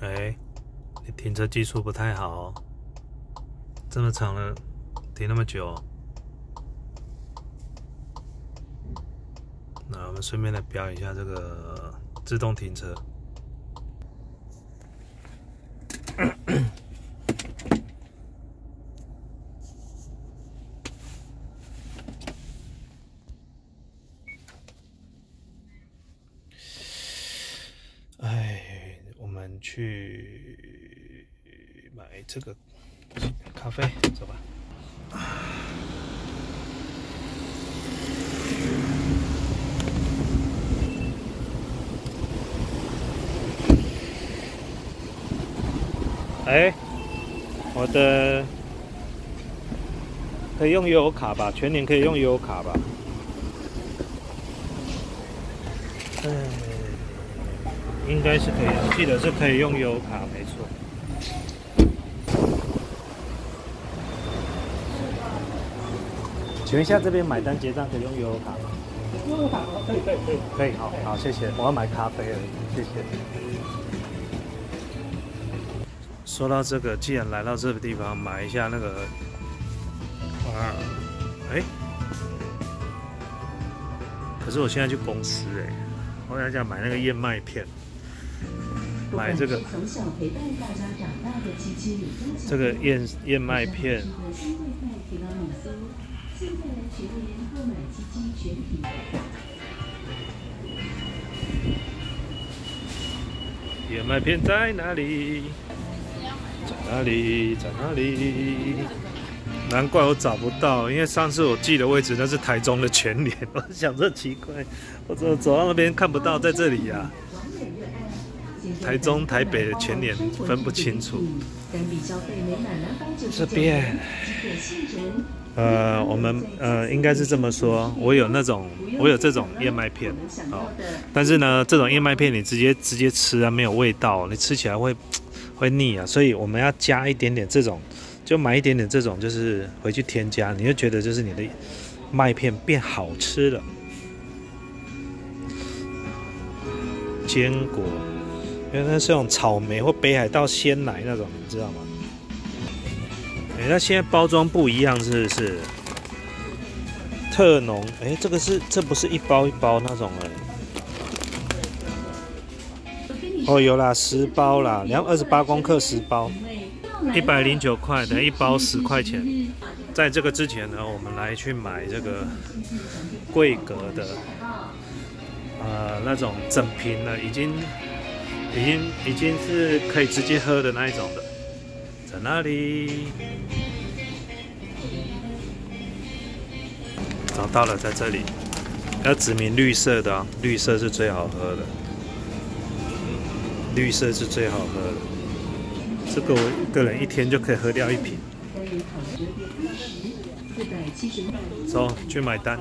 哎，你停车技术不太好，这么长了，停那么久。那我们顺便来标一下这个自动停车。们去买这个咖啡，走吧。哎，我的可以用悠游卡吧？全年可以用悠游卡吧？哎。应该是可以，我记得是可以用优卡，没错。请问一下，这边买单结账可以用优卡吗？优卡可以，可以，可以，可以。好，好，谢谢。我要买咖啡了，谢谢。说到这个，既然来到这个地方，买一下那个，啊，哎，可是我现在去公司哎，我想想买那个燕麦片。买这个，这个燕燕麦片，燕麦片在哪里？在哪里？在哪里？难怪我找不到，因为上次我记的位置那是台中的全联，我想这奇怪，我走走到那边看不到，在这里呀。台中、台北的全年分不清楚。这边，呃，我们呃应该是这么说，我有那种，我有这种燕麦片，哦，但是呢，这种燕麦片你直接直接吃啊，没有味道，你吃起来会会腻啊，所以我们要加一点点这种，就买一点点这种，就是回去添加，你就觉得就是你的麦片变好吃了，坚果。因为那是用草莓或北海道鲜奶那种，你知道吗？哎，那现在包装不一样，是不是？特浓，哎，这个是这不是一包一包那种哎？哦，有啦，十包啦，两二十八公克十包，一百零九块，等一包十块钱。在这个之前呢，我们来去买这个贵格的，呃，那种整瓶的，已经。已经已经是可以直接喝的那一种的，在哪里？找到了，在这里。要指明绿色的，绿色是最好喝的，绿色是最好喝的。这个我一个人一天就可以喝掉一瓶。走去买单。